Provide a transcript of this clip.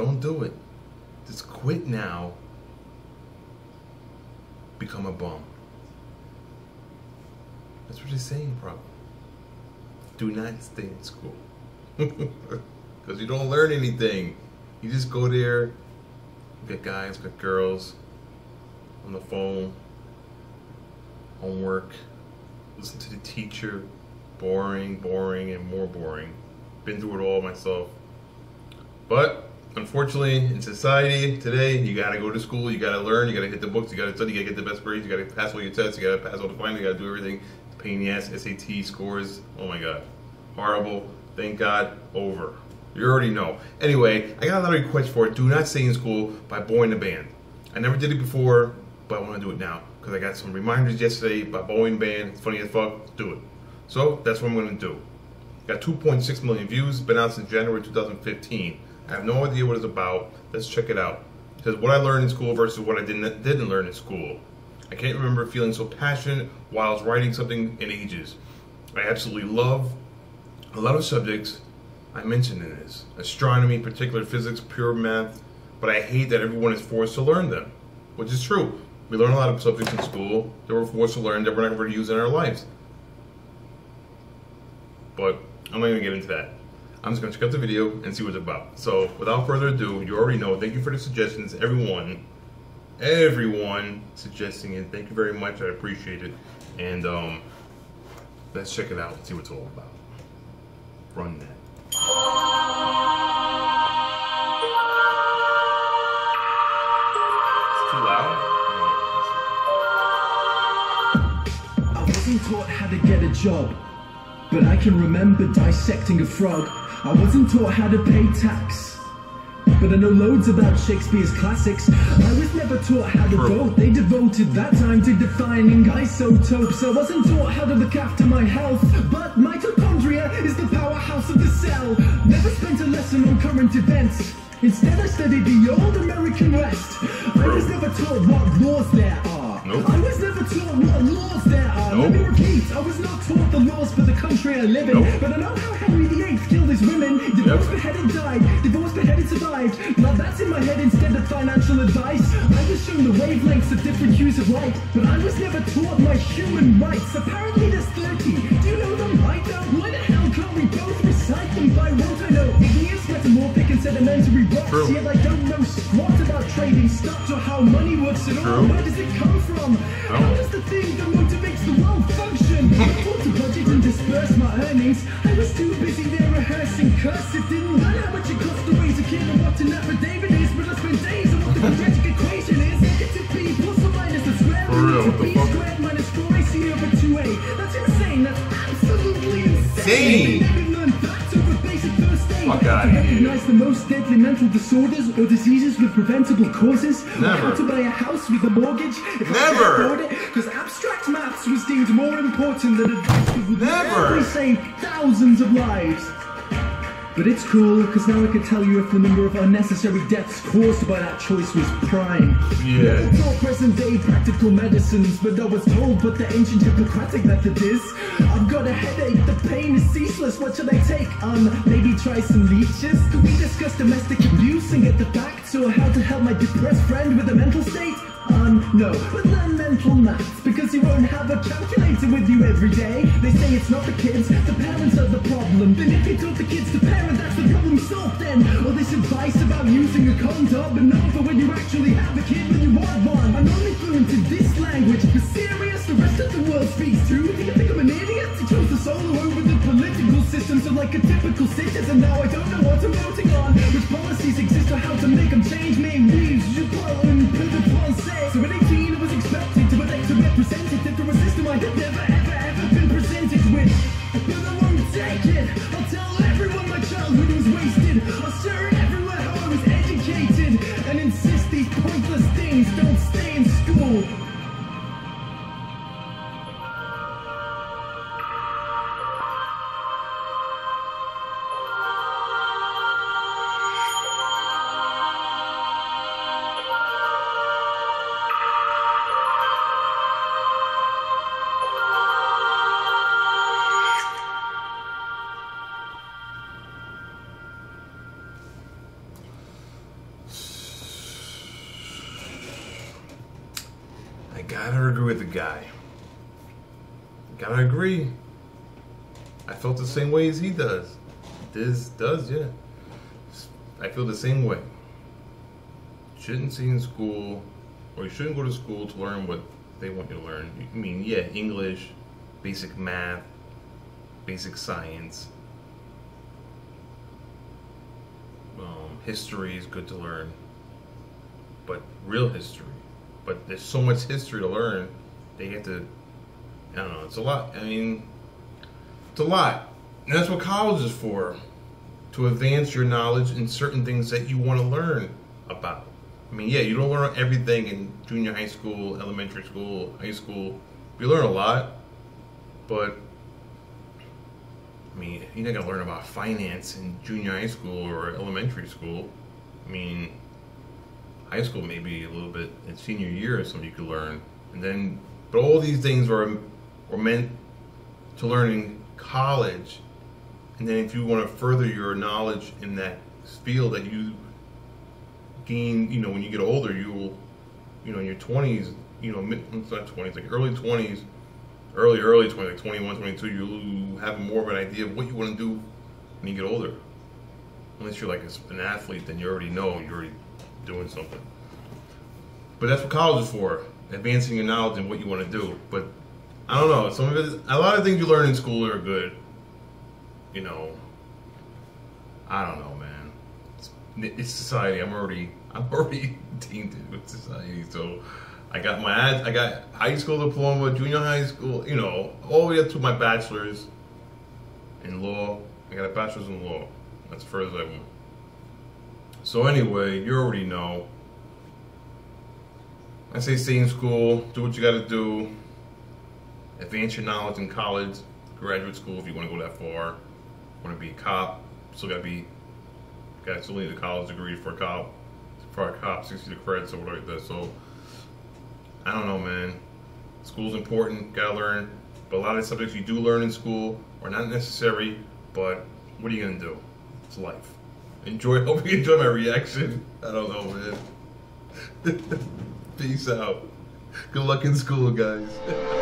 Don't do it. Just quit now. Become a bum. That's what they're saying, probably. Do not stay in school. Because you don't learn anything. You just go there, get guys, get girls on the phone, homework, listen to the teacher, boring, boring, and more boring. Been through it all myself. But unfortunately, in society today, you gotta go to school, you gotta learn, you gotta hit the books, you gotta study, you gotta get the best grades, you gotta pass all your tests, you gotta pass all the finals, you gotta do everything. Pain in the ass, SAT scores. Oh my god, horrible. Thank God, over. You already know. Anyway, I got a lot of requests for it. Do not stay in school by Boyinaband. I never did it before, but I want to do it now because I got some reminders yesterday by about Boyinaband. It's funny as fuck. Do it. So that's what I'm going to do. Got 2.6 million views. Been out since January 2015. I have no idea what it's about. Let's check it out. Because what I learned in school versus what I didn't didn't learn in school. I can't remember feeling so passionate while I was writing something in ages. I absolutely love a lot of subjects I mentioned in this astronomy, particular physics, pure math, but I hate that everyone is forced to learn them, which is true. We learn a lot of subjects in school that we're forced to learn that we're not going to use in our lives. But I'm not going to get into that. I'm just to check out the video and see what it's about. So, without further ado, you already know. Thank you for the suggestions, everyone. Everyone suggesting it. Thank you very much. I appreciate it. And um, let's check it out and see what it's all about. Run that. It's too loud? I wasn't taught how to get a job, but I can remember dissecting a frog. I wasn't taught how to pay tax, but I know loads about Shakespeare's classics. I was never taught how to vote. They devoted that time to defining isotopes. I wasn't taught how to look after my health, but mitochondria is the powerhouse of the cell. Never spent a lesson on current events. Instead, I studied the old American West. I was never taught what laws there are. Nope. I was never taught what laws there are. Nope. Let me repeat, I was not taught the laws for the country I live in. Nope. But I know how Henry Killed his women. Divorced, Yep. beheaded, died. Divorced, beheaded, survived. Now that's in my head instead of financial advice. I was shown the wavelengths of different hues of light. But I was never taught my human rights. Apparently there's 30. Do you know them right now? Why the hell can't we both them by? I know igneous, metamorphic, and sedimentary rocks. True. Yet I don't know squat about trading stocks or how money works at all. Where does it come from? How does the thing that motivates the world function? I thought to budget and disperse my earnings. I was too busy there rehearsing cursive. Didn't learn how much it costs to raise a kid and what an affidavit is. But I spent days on what the quadratic equation is. Negative p plus or minus the square root of the aid. Fuck To outta here. recognize the most deadly mental disorders or diseases with preventable causes. Or Never. how to buy a house with a mortgage. If I can't Never. because abstract maths was deemed more important than advice that would Never. literally save thousands of lives. But it's cool, because now I can tell you if the number of unnecessary deaths caused by that choice was prime. Yeah. Taught present day practical medicines, but I was told what the ancient Hippocratic method is. I've got a headache, the pain is ceaseless, what should I take? Um, maybe try some leeches? Could we discuss domestic abuse and get the facts, or how to help my depressed friend with a mental state? Um, no, but learn mental maths, because you won't have a calculator with you every day. They say it's not the kids, the parents are the problem. Then if you taught the kids to parent, that's the problem solved then. All this advice about using a condom, but not for when you actually have a kid when you want one. I'm only fluent in this language, but serious, the rest of the world speaks too. Do you think I'm an idiot? You chose the solo over the political system, so like a typical citizen, now I don't know what I'm voting on. Which policies exist or how to make them change. Name in school. Gotta agree with the guy. Gotta agree. I felt the same way as he does. This does, yeah. I feel the same way. Shouldn't see in school, or you shouldn't go to school to learn what they want you to learn. I mean, yeah, English, basic math, basic science. Um, history is good to learn, but real history. But there's so much history to learn. They have to. I don't know. It's a lot. I mean, it's a lot. And that's what college is for to advance your knowledge in certain things that you want to learn about. I mean, yeah, you don't learn everything in junior high school, elementary school, high school. You learn a lot, but I mean, you're not gonna learn about finance in junior high school or elementary school. I mean, high school maybe a little bit in senior year is something you could learn, and then, but all these things were were meant to learn in college, and then if you want to further your knowledge in that field that you gain, you know, when you get older, you will, you know, in your twenties, you know, mid, not twenties, like early twenties, early early twenties, like 21, 22, you have more of an idea of what you want to do when you get older. Unless you're like an athlete, then you already know you're already doing something. But that's what college is for, advancing your knowledge and what you want to do. But I don't know. Some of it, a lot of things you learn in school are good. You know, I don't know, man. It's, it's society. I'm already, I'm already tainted with society. So I got my, I got high school diploma, junior high school. You know, all the way up to my bachelor's in law. I got a bachelor's in law. That's far as I went. So anyway, you already know. I say stay in school, do what you got to do, advance your knowledge in college, graduate school if you want to go that far. Want to be a cop, still got to be, got to still need a college degree for a cop, for a cop, 60 credits or whatever like that. So I don't know, man. School's important, gotta learn. But a lot of the subjects you do learn in school are not necessary. But what are you gonna do? It's life. Enjoy. Hope you enjoy my reaction. I don't know, man. Peace out. Good luck in school, guys.